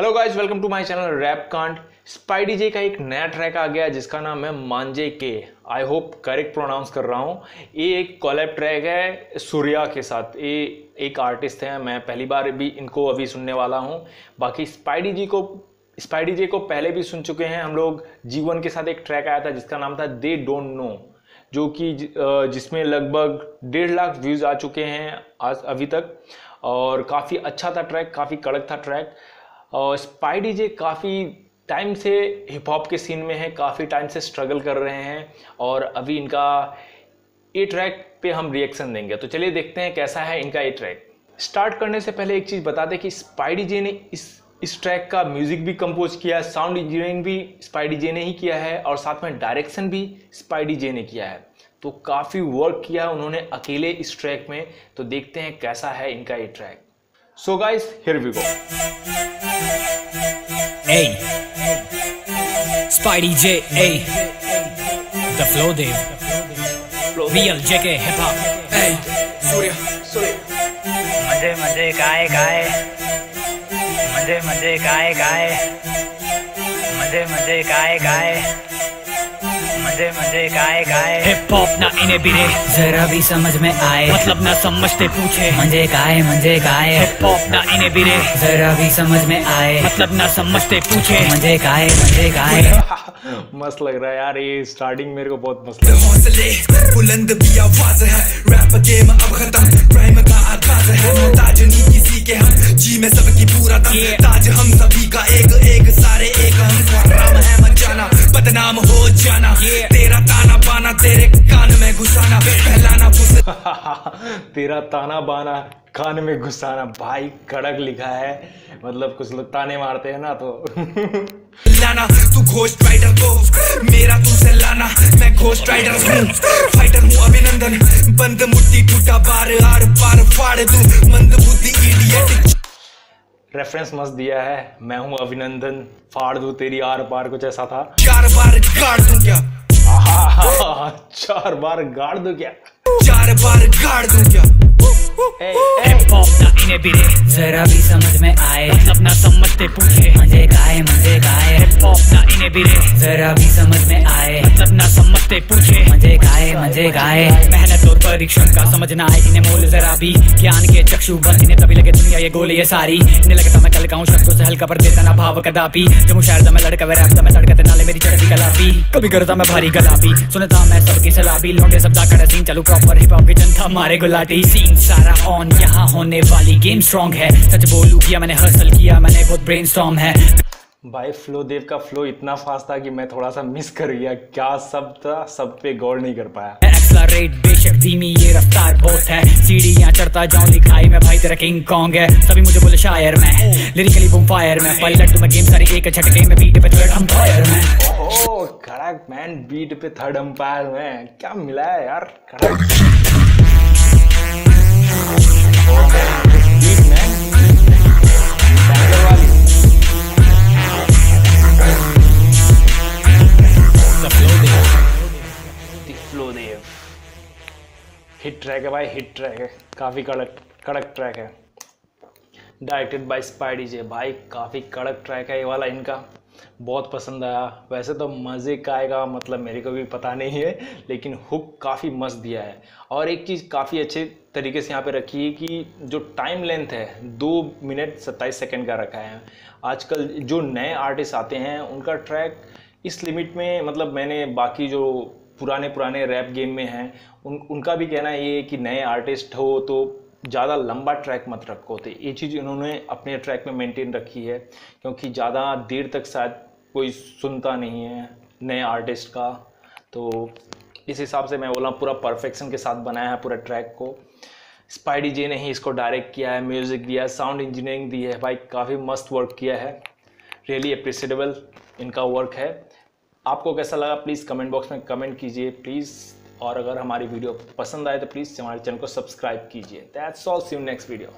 Hello guys welcome to my channel rap कांड Spidey J का एक नया ट्रैक आ गया, जिसका नाम है मांजे के। आई होप करेक्ट प्रोनाउंस कर रहा हूँ। ये एक कॉलेब ट्रैक है, सूर्या के साथ। ये एक आर्टिस्ट है, मैं पहली बार भी इनको अभी सुनने वाला हूँ। बाकी स्पाइडी जी को स्पाइडी जे को पहले भी सुन चुके हैं हम लोग। जीवन के साथ एक ट्रैक आया था, जिसका नाम था दे डोंट नो जो कि जिसमें लगभग डेढ़ लाख व्यूज़ आ चुके हैं आज, अभी तक। और काफ़ी अच्छा था ट्रैक काफ़ी कड़क था ट्रैक और स्पाइडी जे काफ़ी टाइम से हिप हॉप के सीन में है, काफ़ी टाइम से स्ट्रगल कर रहे हैं और अभी इनका ए ट्रैक पे हम रिएक्शन देंगे। तो चलिए देखते हैं कैसा है इनका ये ट्रैक स्टार्ट करने से पहले एक चीज़ बता दें कि स्पाइडी जे ने इस इस ट्रैक का म्यूज़िक भी कंपोज किया है साउंड इंजीनियरिंग भी स्पाइडी जे ने ही किया है और साथ में डायरेक्शन भी स्पाइडी जे ने किया है। तो काफ़ी वर्क किया है उन्होंने अकेले इस ट्रैक में। तो देखते हैं कैसा है इनका ये track so guys here we go Hey, Spidey J, hey, the flow Dave, real JK hip hop, hey, Surya, मज़े मज़े गाए गाए मज़े मज़े गाए गाए मज़े मज़े गाए गाए मज़े मज़े गाए गाए। हिप हॉप ना इन्हें भी रे जरा भी समझ में आए। मतलब ना समझते पूछे। मज़े गाए मज़े गाए। हिप हॉप ना इन्हें भी रे जरा भी समझ में आए। मतलब ना समझते पूछे। मज़े गाए मज़े गाए। मस्त लग रहा है यार ये स्टार्टिंग मेरे को बहुत मस्त लग रहा हौसले बुलंद भी आवाज़ है। रैप गेम अब खत्म। क्राइम का आगाज़ है। मोहताज नहीं किसी के हम जी में सबकी पूरा दम। ताज हम सभी का एक एक है बदनाम हो जाना। तेरा ताना बाना तेरे कान में घुसाना। फुस तेरा ताना बाना कान में घुसाना। भाई कड़क लिखा है। मतलब कुछ लोग ताने मारते हैं ना तो। लाना तू घोस्ट राइडर को मेरा तुझसे लाना मैं घोस्ट राइडर हूँ। फाइटर हूँ अभिनंदन। बंद मुट्ठी टूटा बार आर पार फाड़ दूँ। मंद बुद्धि इडियट रेफरेंस मस्त दिया है। मैं हूँ अभिनंदन। फाड़ दू तेरी आर पार कुछ ऐसा था। चार बार गाड़ दूँ क्या? चार बार गाड़ दू क्या? चार बार गाड़ दू क्या? जरा भी समझ में आए। मतलब ना समझते पूछे। मज़े हॉप ना इन्हें भी जरा भी समझ में आए। मतलब ना समझते पूछे। मज़े गाए मज़े गाए। मेहनत और परीक्षण का समझना है इन्हें मोल जरा भी ज्ञान के चक्षु बंद इन्हें तभी लगे दुनिया ये गोल ये सारी। इन्हें लगता मैं कल गाऊं शब्दों से हल्का पर देता ना भाव कदापि। जब हूँ शायद मैं लड़का वे रैप मैं सड़कते नाले मेरी चढ़ती गलाबी कभी करता मैं भारी गलाबी सुनता मैं सबकी सलाबी लौंडे सब खड़ा सीन चलू प्रॉपर हिप हॉप की जनता मारे गुलाटी। सीन सारा ऑन यहाँ होने वाली गेम स्ट्रॉन्ग है। सच बोलू किया मैंने हसल किया मैंने बहुत ब्रेन है। भाई फ्लो देव का फ्लो इतना फास्ट था कि मैं थोड़ा सा मिस कर गया। क्या सब था सब पे गौर नहीं कर पाया। एक्सलरेट बेशक धीमी ये रफ्तार बहुत है। सीढ़ियाँ चढ़ता जाऊँ लिखाई में भाई तेरा किंग कॉन्ग है। सभी मुझे बोले शायर मैं। लिरिकली बूम फायर में। गेम सारी एक झटके में बीट पे थर्ड अंपायर में। ओह कड़क मैन बीट पे थर्ड अंपायर में। क्या मिला है यार कड़क हिट ट्रैक है भाई हिट ट्रैक है। काफ़ी कड़क कड़क ट्रैक है। डायरेक्टेड बाय स्पाइडी जे भाई, काफ़ी कड़क ट्रैक है ये वाला इनका। बहुत पसंद आया। वैसे तो मज़े का आएगा मतलब मेरे को भी पता नहीं है, लेकिन हुक काफ़ी मस्त दिया है। और एक चीज़ काफ़ी अच्छे तरीके से यहाँ पे रखी है कि जो टाइम लेंथ है, दो मिनट सत्ताईस सेकंड का रखा है। आजकल जो नए आर्टिस्ट आते हैं, उनका ट्रैक इस लिमिट में मतलब मैंने बाकी जो पुराने पुराने रैप गेम में हैं। उन, उनका भी कहना ये है कि नए आर्टिस्ट हो तो ज़्यादा लंबा ट्रैक मत रखो। तो ये चीज़ इन्होंने अपने ट्रैक में मेंटेन रखी है, क्योंकि ज़्यादा देर तक शायद कोई सुनता नहीं है नए आर्टिस्ट का। तो इस हिसाब से मैं बोला पूरा परफेक्शन के साथ बनाया है पूरा ट्रैक को। स्पाइडी जे ने ही इसको डायरेक्ट किया है म्यूज़िक दिया है साउंड इंजीनियरिंग दी है। भाई काफ़ी मस्त वर्क किया है। रियली अप्रिशिएटेबल इनका वर्क है। आपको कैसा लगा प्लीज़ कमेंट बॉक्स में कमेंट कीजिए प्लीज़ और अगर हमारी वीडियो पसंद आए तो प्लीज़ हमारे चैनल को सब्सक्राइब कीजिए। That's all see next video